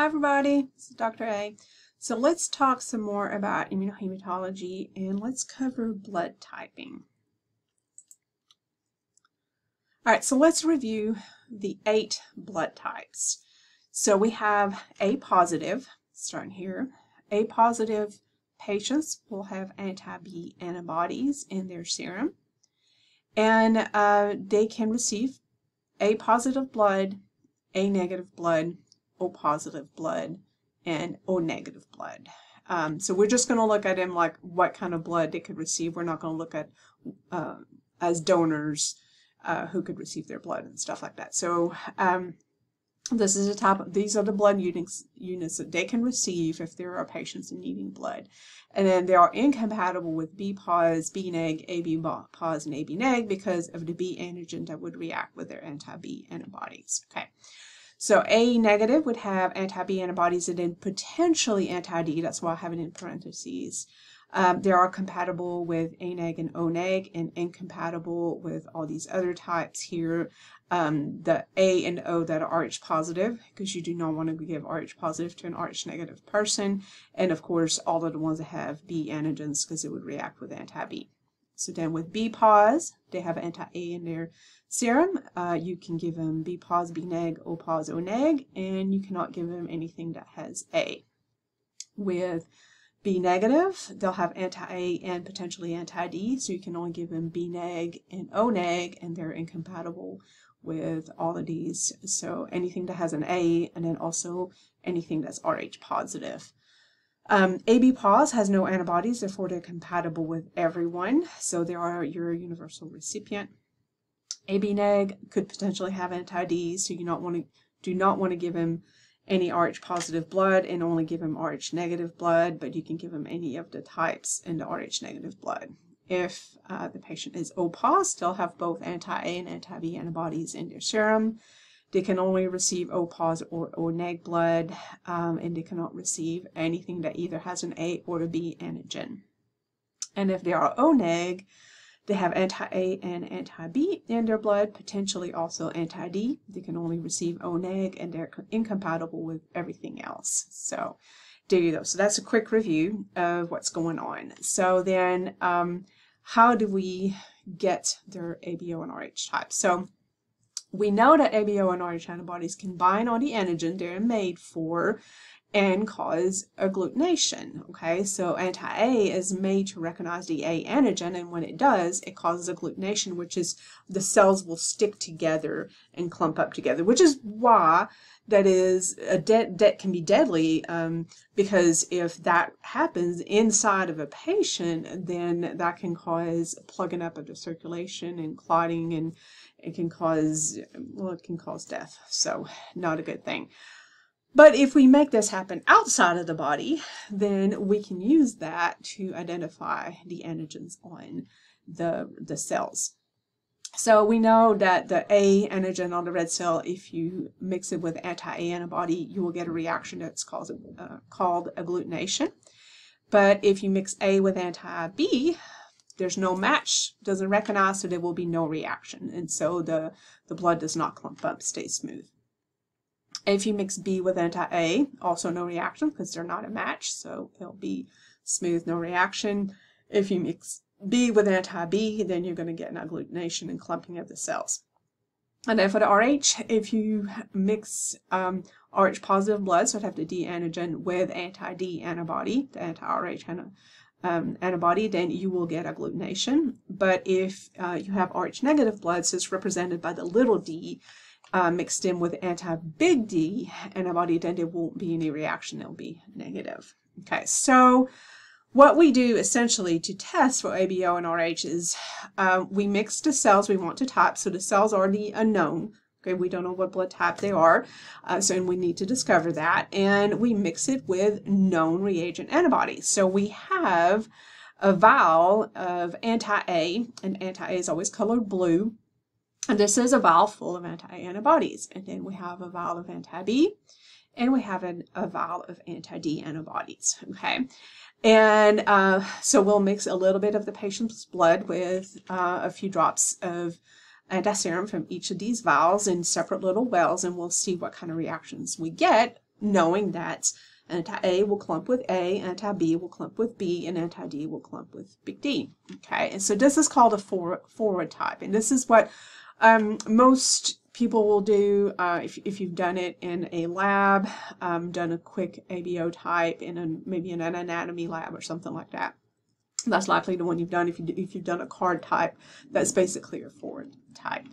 Hi everybody, this is Dr. A. So let's talk some more about immunohematology and let's cover blood typing. Alright, so let's review the eight blood types. So we have A positive, starting here. A positive patients will have anti-B antibodies in their serum and uh, they can receive A positive blood, A negative blood, O positive blood and O negative blood. Um, so we're just going to look at them like what kind of blood they could receive. We're not going to look at uh, as donors uh, who could receive their blood and stuff like that. So um, this is a type of, these are the blood units, units that they can receive if there are patients needing blood. And then they are incompatible with B pos, B neg, AB pos, and AB neg because of the B antigen that would react with their anti-B antibodies. Okay. So A negative would have anti-B antibodies and then potentially anti-D. That's why I have it in parentheses. Um, they are compatible with A neg and O neg and incompatible with all these other types here. Um, the A and O that are Rh positive because you do not want to give Rh positive to an Rh negative person. And of course, all of the ones that have B antigens because it would react with anti-B. So then with B pos, they have anti-A in their serum. Uh, you can give them B pos, B neg, O pos, O neg, and you cannot give them anything that has A. With B negative, they'll have anti-A and potentially anti-D, so you can only give them B neg and O neg, and they're incompatible with all of these. So anything that has an A, and then also anything that's Rh positive. Um, AB pos has no antibodies, therefore they're compatible with everyone. So they are your universal recipient. AB neg could potentially have anti-D, so you not want to do not want to give him any Rh positive blood and only give him Rh negative blood, but you can give him any of the types in the Rh negative blood. If uh, the patient is O pos, they'll have both anti-A and anti-B antibodies in their serum. They can only receive O pos or O neg blood, um, and they cannot receive anything that either has an A or a B antigen. And if they are O neg, they have anti-A and anti-B in their blood, potentially also anti-D. They can only receive O neg, and they're incompatible with everything else. So there you go. So that's a quick review of what's going on. So then, um, how do we get their ABO and RH type? So we know that ABO and RH antibodies can bind on the antigen they're made for and cause agglutination. Okay, so anti-A is made to recognize the A antigen, and when it does, it causes agglutination, which is the cells will stick together and clump up together, which is why that is a debt that can be deadly um, because if that happens inside of a patient, then that can cause plugging up of the circulation and clotting and it can cause, well, it can cause death. So not a good thing. But if we make this happen outside of the body, then we can use that to identify the antigens on the, the cells. So we know that the A antigen on the red cell, if you mix it with anti-A antibody, you will get a reaction that's called, uh, called agglutination. But if you mix A with anti-B, there's no match, doesn't recognize, so there will be no reaction. And so the, the blood does not clump up, stays smooth. If you mix B with anti-A, also no reaction because they're not a match, so it'll be smooth, no reaction. If you mix B with anti-B, then you're going to get an agglutination and clumping of the cells. And then for the RH, if you mix um, RH positive blood, so I'd have the D antigen with anti-D antibody, the anti-RH um, antibody, then you will get agglutination. But if uh, you have Rh negative blood, so it's represented by the little d uh, mixed in with anti-big D antibody, then there won't be any reaction. It'll be negative. Okay, so what we do essentially to test for ABO and RH is uh, we mix the cells we want to type. So the cells are the unknown. Okay, we don't know what blood type they are, uh, so we need to discover that. And we mix it with known reagent antibodies. So we have a vial of anti-A, and anti-A is always colored blue. And this is a vial full of anti-antibodies. And then we have a vial of anti-B, and we have an, a vial of anti-D antibodies. Okay, and uh, so we'll mix a little bit of the patient's blood with uh, a few drops of antiserum from each of these vials in separate little wells and we'll see what kind of reactions we get knowing that anti-A will clump with A, anti-B will clump with B, and anti-D will clump with big D. Okay, and so this is called a forward, forward type, and this is what um, most people will do uh, if, if you've done it in a lab, um, done a quick ABO type in a, maybe in an anatomy lab or something like that. That's likely the one you've done if, you, if you've done a card type. That's basically a forward type.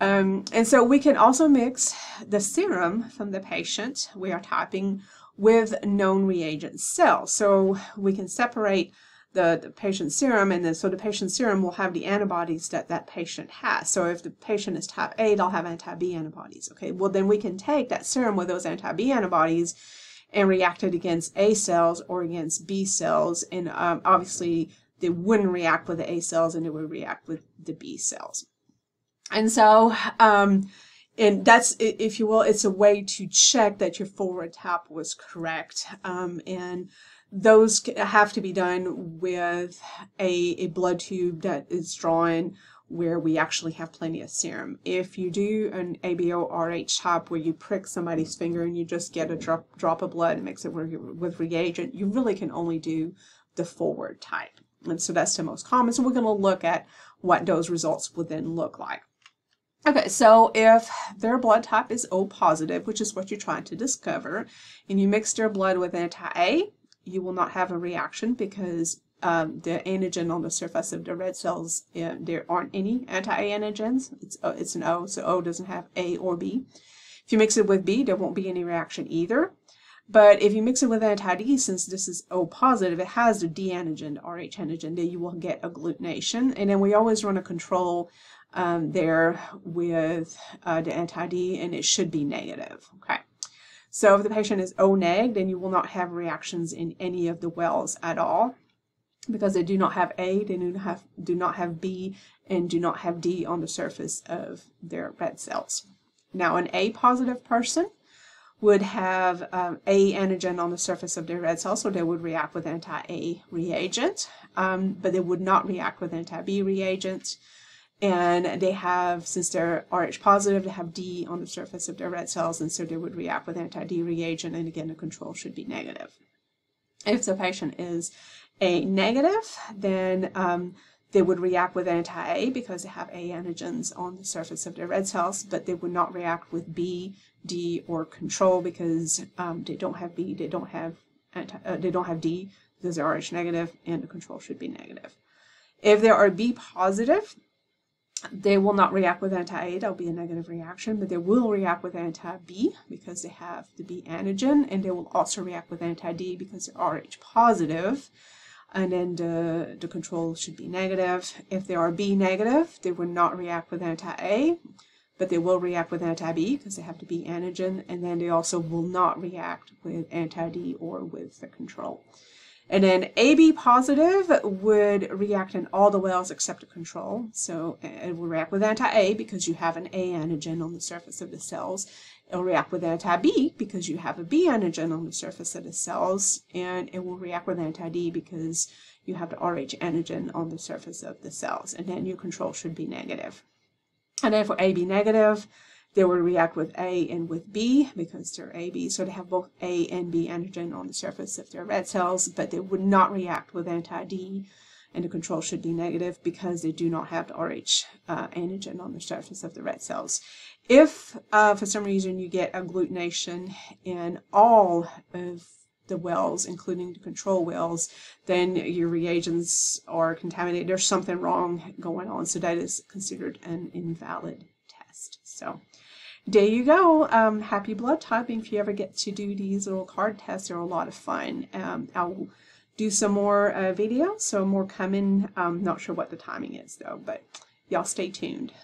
Um, and so we can also mix the serum from the patient we are typing with known reagent cells. So we can separate the, the patient's serum and then so the patient's serum will have the antibodies that that patient has. So if the patient is type A, they'll have anti-B antibodies. Okay, well then we can take that serum with those anti-B antibodies and react it against A cells or against B cells. And um, obviously they wouldn't react with the A cells and it would react with the B cells. And so, um, and that's, if you will, it's a way to check that your forward tap was correct. Um, and those have to be done with a, a blood tube that is drawn where we actually have plenty of serum. If you do an ABO RH type where you prick somebody's finger and you just get a drop, drop of blood and mix it with, with reagent, you really can only do the forward type. And so that's the most common. So we're going to look at what those results would then look like. Okay, so if their blood type is O positive, which is what you're trying to discover, and you mix their blood with anti-A, you will not have a reaction because um, the antigen on the surface of the red cells, there aren't any anti-A antigens. It's, uh, it's an O, so O doesn't have A or B. If you mix it with B, there won't be any reaction either. But if you mix it with anti-D, since this is O positive, it has the D antigen, the RH antigen, then you will get agglutination. And then we always run a control um, there with uh, the anti-D, and it should be negative. Okay. So if the patient is O neg, then you will not have reactions in any of the wells at all because they do not have A, they do not have, do not have B, and do not have D on the surface of their red cells. Now an A positive person would have um, A antigen on the surface of their red cells, so they would react with anti-A reagent, um, but they would not react with anti-B reagent and they have, since they're Rh positive, they have D on the surface of their red cells, and so they would react with anti-D reagent, and again, the control should be negative. If the patient is A negative, then um, they would react with anti-A because they have A antigens on the surface of their red cells, but they would not react with B, D, or control because um, they don't have B, they don't have anti, uh, they don't have D because they're Rh negative, and the control should be negative. If they are B positive, they will not react with anti-A, that'll be a negative reaction, but they will react with anti-B because they have the B antigen, and they will also react with anti-D because they're Rh positive, and then the, the control should be negative. If they are B negative, they will not react with anti-A, but they will react with anti-B because they have the B antigen, and then they also will not react with anti-D or with the control. And then AB positive would react in all the wells except the control. So it will react with anti-A because you have an A antigen on the surface of the cells. It'll react with anti-B because you have a B antigen on the surface of the cells. And it will react with anti-D because you have the Rh antigen on the surface of the cells. And then your control should be negative. And then for AB negative, they will react with A and with B because they're AB, so they have both A and B antigen on the surface of their red cells, but they would not react with anti-D, and the control should be negative because they do not have the Rh uh, antigen on the surface of the red cells. If uh, for some reason you get agglutination in all of the wells, including the control wells, then your reagents are contaminated. There's something wrong going on, so that is considered an invalid test. So there you go. Um, happy blood typing if you ever get to do these little card tests. They're a lot of fun. Um, I'll do some more uh, videos, so more coming. I'm um, not sure what the timing is though, but y'all stay tuned.